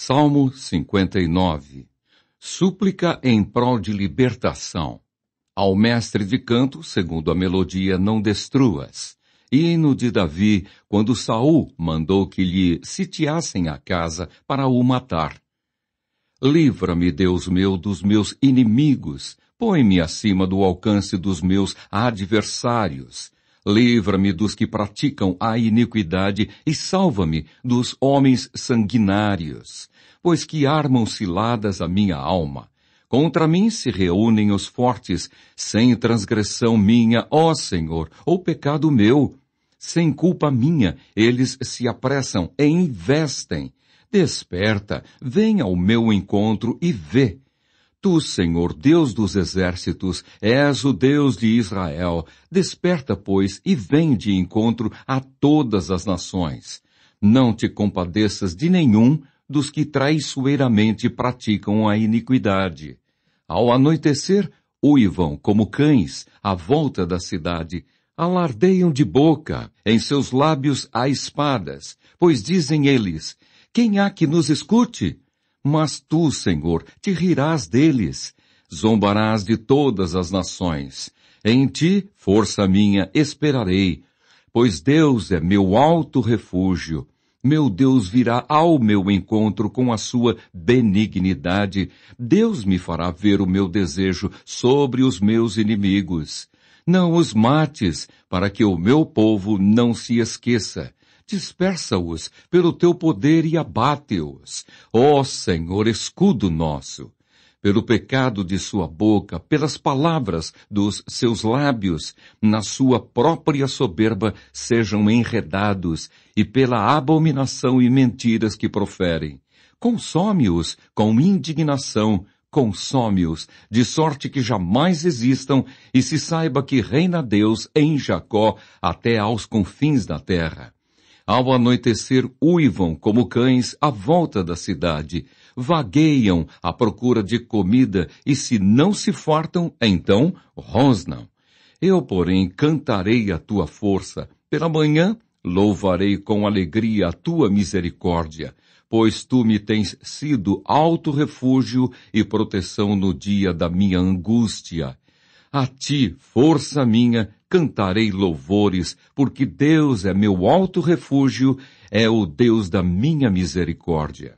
Salmo 59 Súplica em prol de libertação. Ao mestre de canto, segundo a melodia, não destruas. Hino de Davi, quando Saul mandou que lhe sitiassem a casa para o matar. Livra-me, Deus meu, dos meus inimigos, põe-me acima do alcance dos meus adversários. Livra-me dos que praticam a iniquidade e salva-me dos homens sanguinários, pois que armam ciladas a minha alma. Contra mim se reúnem os fortes, sem transgressão minha, ó Senhor, ou pecado meu. Sem culpa minha, eles se apressam e investem. Desperta, vem ao meu encontro e vê. Tu, Senhor, Deus dos exércitos, és o Deus de Israel. Desperta, pois, e vem de encontro a todas as nações. Não te compadeças de nenhum dos que traiçoeiramente praticam a iniquidade. Ao anoitecer, uivam como cães à volta da cidade, alardeiam de boca, em seus lábios há espadas, pois dizem eles, quem há que nos escute? Mas tu, Senhor, te rirás deles, zombarás de todas as nações. Em ti, força minha, esperarei, pois Deus é meu alto refúgio. Meu Deus virá ao meu encontro com a sua benignidade. Deus me fará ver o meu desejo sobre os meus inimigos. Não os mates, para que o meu povo não se esqueça dispersa-os pelo teu poder e abate-os. Ó Senhor, escudo nosso! Pelo pecado de sua boca, pelas palavras dos seus lábios, na sua própria soberba sejam enredados, e pela abominação e mentiras que proferem. Consome-os com indignação, consome-os, de sorte que jamais existam, e se saiba que reina Deus em Jacó até aos confins da terra. Ao anoitecer, uivam como cães à volta da cidade, vagueiam à procura de comida e se não se fartam, então rosnam. Eu, porém, cantarei a tua força. Pela manhã, louvarei com alegria a tua misericórdia, pois tu me tens sido alto refúgio e proteção no dia da minha angústia. A ti, força minha, cantarei louvores, porque Deus é meu alto refúgio, é o Deus da minha misericórdia.